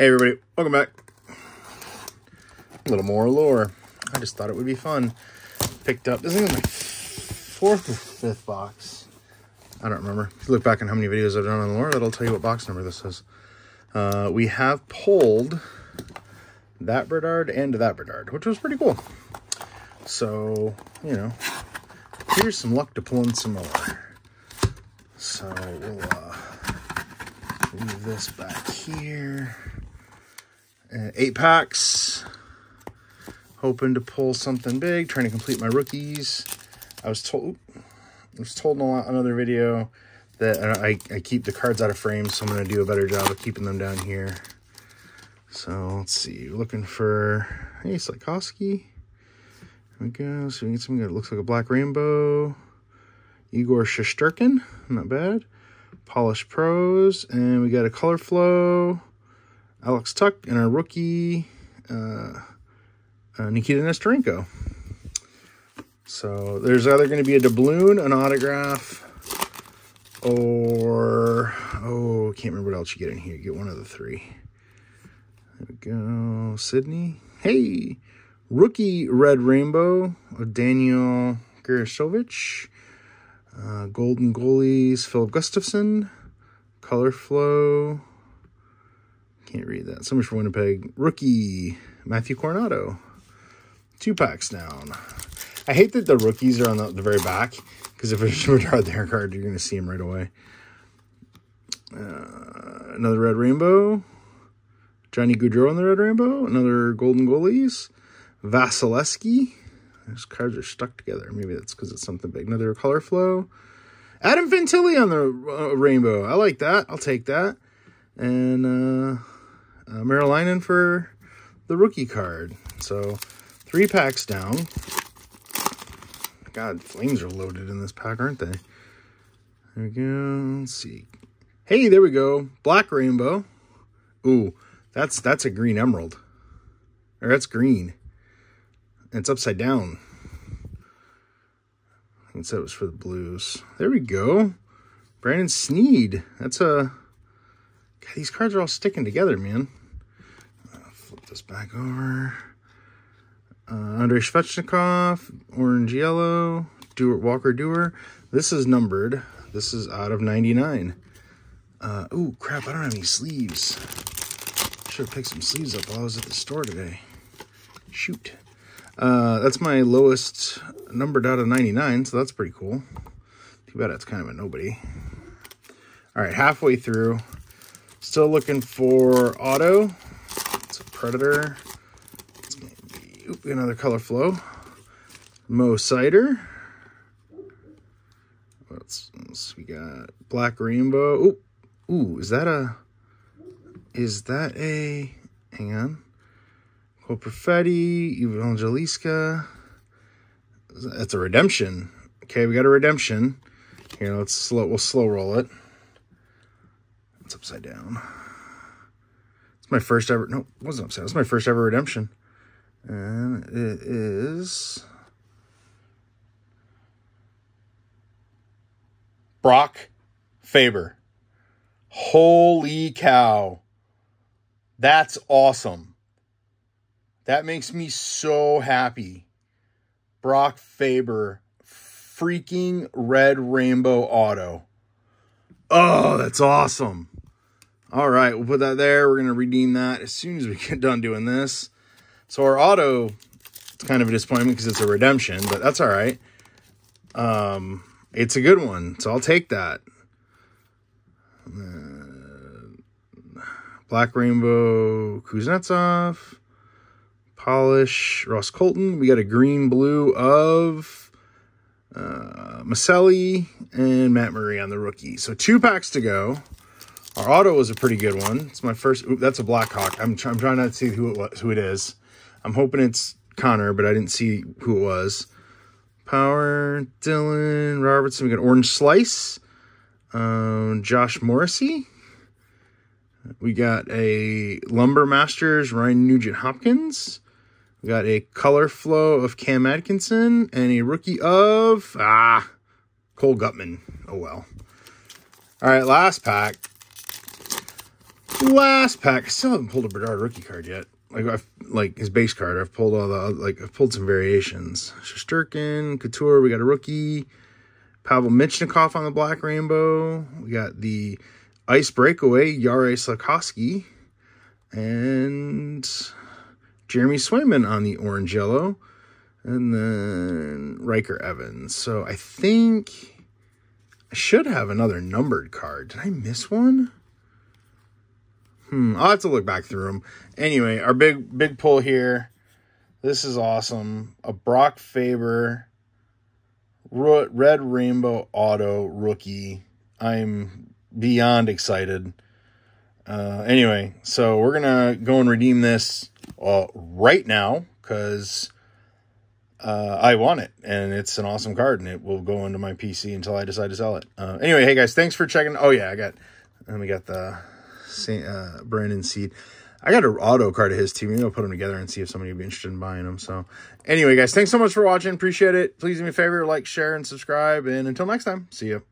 Hey everybody, welcome back. A little more Allure. I just thought it would be fun. Picked up, this is my fourth or fifth box. I don't remember. If you look back on how many videos I've done on Allure, that'll tell you what box number this is. Uh, we have pulled that Bedard and that Bedard, which was pretty cool. So, you know, here's some luck to pull in some more. So we'll uh, leave this back here. Uh, eight packs. Hoping to pull something big. Trying to complete my rookies. I was told, I was told in another video that I, I keep the cards out of frame, so I'm going to do a better job of keeping them down here. So let's see. Looking for hey Slafkovsky. There we go. So we get something that looks like a black rainbow. Igor Shesterkin, not bad. Polish Pros, and we got a color flow. Alex Tuch, and our rookie, uh, uh, Nikita Nesterenko. So there's either going to be a doubloon, an autograph, or, oh, I can't remember what else you get in here. You get one of the three. There we go. Sydney. Hey, rookie red rainbow of Daniel Gurishevich. Uh, golden goalies, Filip Gustavsson. Color flow. Can't read that. So much for Winnipeg. Rookie, Matthew Coronato. Two packs down. I hate that the rookies are on the, the very back. Because if it's a Bedard there card, you're going to see him right away. Uh, another red rainbow. Johnny Gaudreau on the red rainbow. Another golden goalies. Vasilevskiy. Those cards are stuck together. Maybe that's because it's something big. Another color flow. Adam Fantilli on the uh, rainbow. I like that. I'll take that. And uh, uh, Maryline for the rookie card. So three packs down. God, flames are loaded in this pack, aren't they? There we go. Let's see. Hey, there we go. Black rainbow. Ooh, that's that's a green emerald. Or that's green. And It's upside down. I said it was for the blues. There we go. Brandon Sneed. That's a... God, these cards are all sticking together, man. This back over. Uh, Andrei Svechnikov, orange yellow, Dewar, Walker Duehr. This is numbered. This is out of 99. Uh, oh, crap, I don't have any sleeves. Should have picked some sleeves up while I was at the store today. Shoot. Uh, that's my lowest numbered out of 99, so that's pretty cool. Too bad it's kind of a nobody. All right, halfway through. Still looking for auto. Predator. Oop, another color flow. Mo Seider. What's else we got? Black Rainbow. Ooh, ooh, is that a... Is that a... Hang on. Cole Perfetti, Evangelista. That's a redemption. Okay, we got a redemption. Here, let's slow. We'll slow roll it. It's upside down. It's my first ever. No, wasn't upside. It's my first ever redemption, and it is Brock Faber. Holy cow! That's awesome. That makes me so happy. Brock Faber, freaking red rainbow auto. Oh, that's awesome. All right, we'll put that there. We're going to redeem that as soon as we get done doing this. So our auto, it's kind of a disappointment because it's a redemption, but that's all right. Um, it's a good one, so I'll take that. Uh, Black Rainbow Kuznetsov. Polish, Ross Colton. We got a green blue of uh, Maselli and Matt Murray on the rookie. So two packs to go. Our auto was a pretty good one. It's my first. Ooh, that's a Blackhawk. I'm, I'm trying not to see who it was, who it is. I'm hoping it's Connor, but I didn't see who it was. Power, Dylan, Robertson. We got Orange Slice. Um, Josh Morrissey. We got a Lumber Masters, Ryan Nugent Hopkins. We got a color flow of Cam Atkinson and a rookie of, ah, Cole Guttman. Oh, well. All right, last pack. Last pack. I still haven't pulled a Bedard rookie card yet. Like I've like his base card. I've pulled all the like I've pulled some variations. Shesterkin, Couture. We got a rookie. Pavel Mintyukov on the Black Rainbow. We got the Ice Breakaway, Juraj Slafkovsky. And Jeremy Swayman on the Orange Yellow. And then Ryker Evans. So I think I should have another numbered card. Did I miss one? Hmm, I'll have to look back through them. Anyway, our big big pull here. This is awesome. A Brock Faber Red Rainbow Auto rookie. I'm beyond excited. Uh, anyway, so we're gonna go and redeem this uh, right now because uh, I want it and it's an awesome card and it will go into my PC until I decide to sell it. Uh, anyway, hey guys, thanks for checking. Oh yeah, I got and we got the uh, Brandon Seed. I got an auto card of his. Maybe I'll put them together and see if somebody would be interested in buying them. So, anyway, guys, thanks so much for watching. Appreciate it. Please do me a favor, like, share, and subscribe. And until next time, see you.